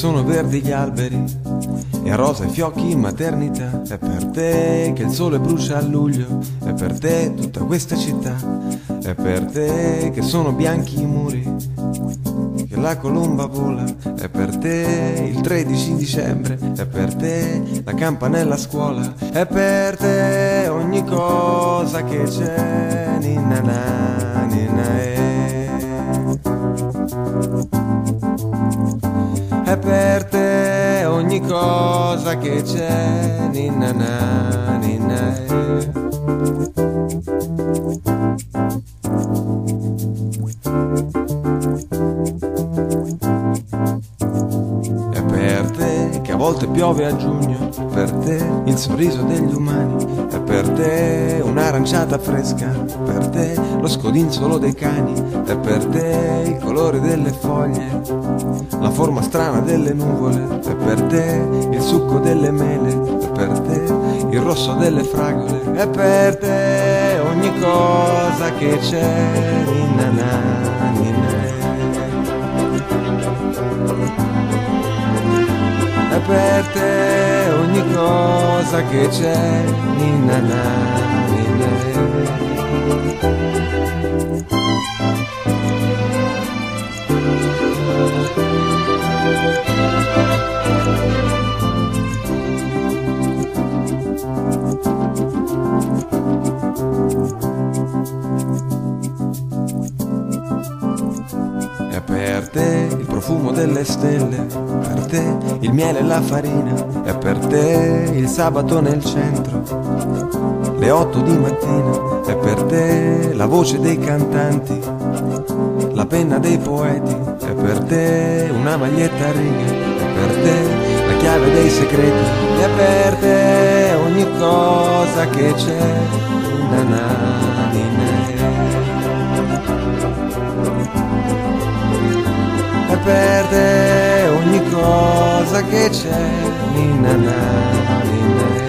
sono verdi gli alberi e rosa i fiocchi in maternità. È per te che il sole brucia a luglio, è per te tutta questa città, è per te che sono bianchi i muri, che la colomba vola, è per te il 13 dicembre, è per te la campanella a scuola, è per te ogni cosa che c'è, ninna na, ninna È per te ogni cosa che c'è, ninna na, ninna che a volte piove a giugno, per te il sorriso degli umani, è per te un'aranciata fresca, per te lo scodinzolo dei cani, è per te il colore delle foglie, la forma strana delle nuvole, è per te il succo delle mele, è per te il rosso delle fragole, è per te ogni cosa che c'è, ninna na, ninna eh. È per te ogni cosa che c'è, ninna na, ninna per te il profumo delle stelle, per te il miele e la farina, è per te il sabato nel centro, le otto di mattina, è per te la voce dei cantanti, la penna dei poeti, è per te una maglietta a righe, è per te la chiave dei segreti, è per te ogni cosa che c'è, na te ogni cosa che c'è, ninna na,